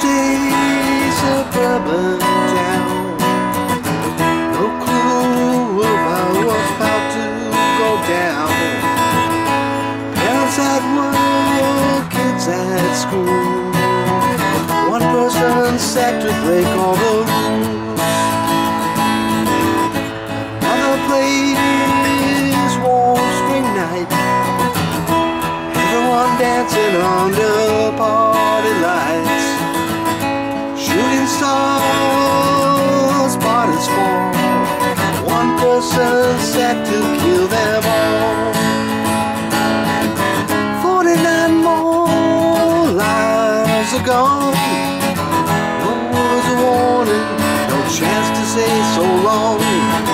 Tuesdays up. No clue about to go down. Parents at work, kids at school. One person set to break all the One person set to kill them all. Forty-nine more lives are gone. No words of warning, no chance to say so long.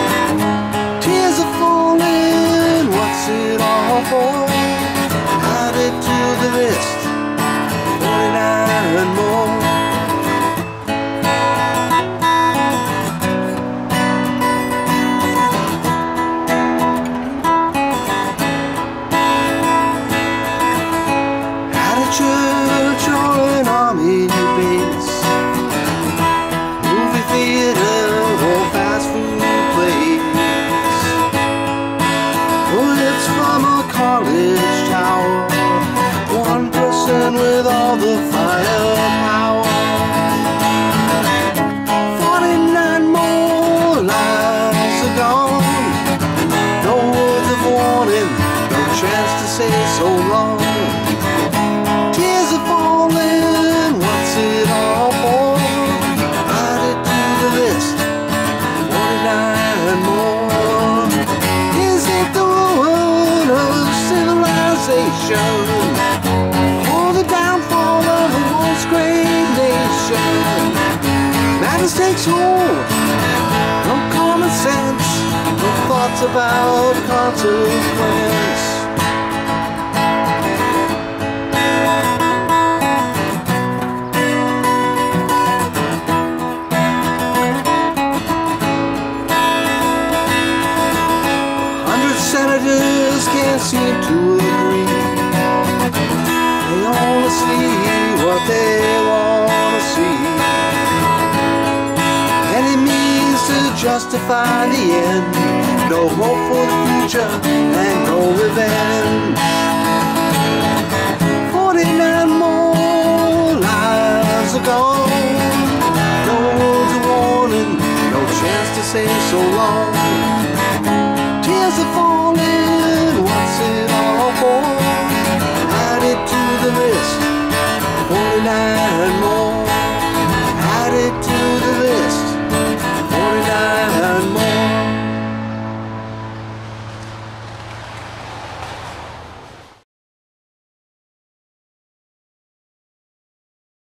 From a college tower, one person with all the firepower. Forty-nine more lives are gone. No words of warning, no chance to say so long. Civilization? Or the downfall of a once great nation? Madness takes hold, no common sense, no thoughts about consequence. Senators can't seem to agree. Justify the end. No hope for the future and no revenge. Forty-nine more lives are gone. No warning, no chance to say so long.